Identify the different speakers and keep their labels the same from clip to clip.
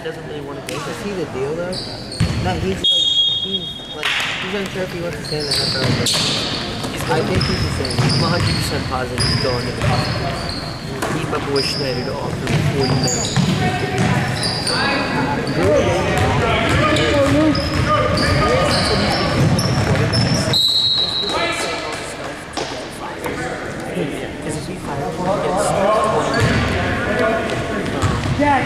Speaker 1: he doesn't really want to go there.
Speaker 2: he the deal though? No, he's like he's like he's unsure if he wants to stay in the NFL.
Speaker 1: He's
Speaker 2: I think he's the same.
Speaker 1: I'm 100% positive he's going to the Need my boy Schneider to offer him 40 mil. Because if he fires him, he gets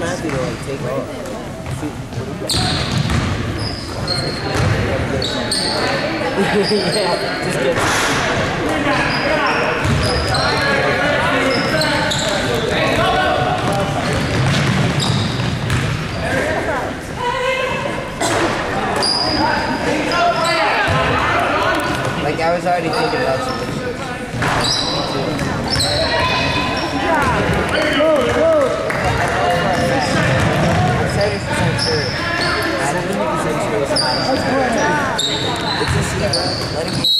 Speaker 2: I want Matthew to like take off.
Speaker 1: Yeah, just get
Speaker 2: Like I was already thinking about some I'm Let him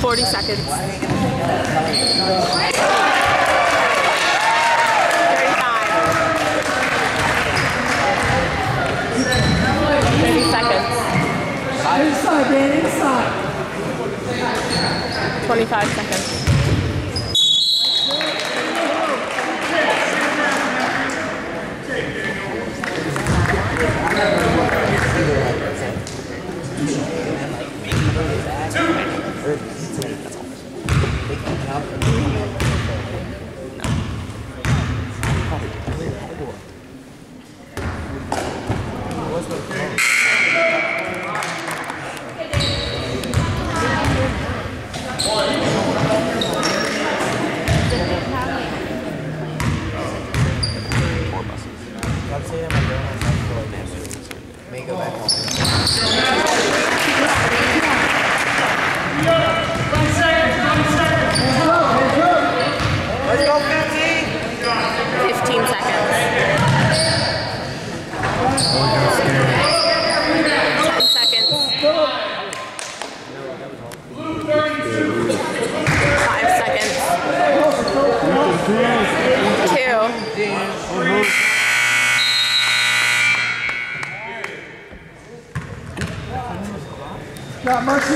Speaker 3: 40 seconds.
Speaker 4: Inside, inside.
Speaker 3: Twenty-five seconds.
Speaker 2: I'm saying that my time for like. May go back home. Let's go, 15!
Speaker 3: Fifteen seconds. Ten seconds. Five seconds. Two.
Speaker 4: Got Mercy.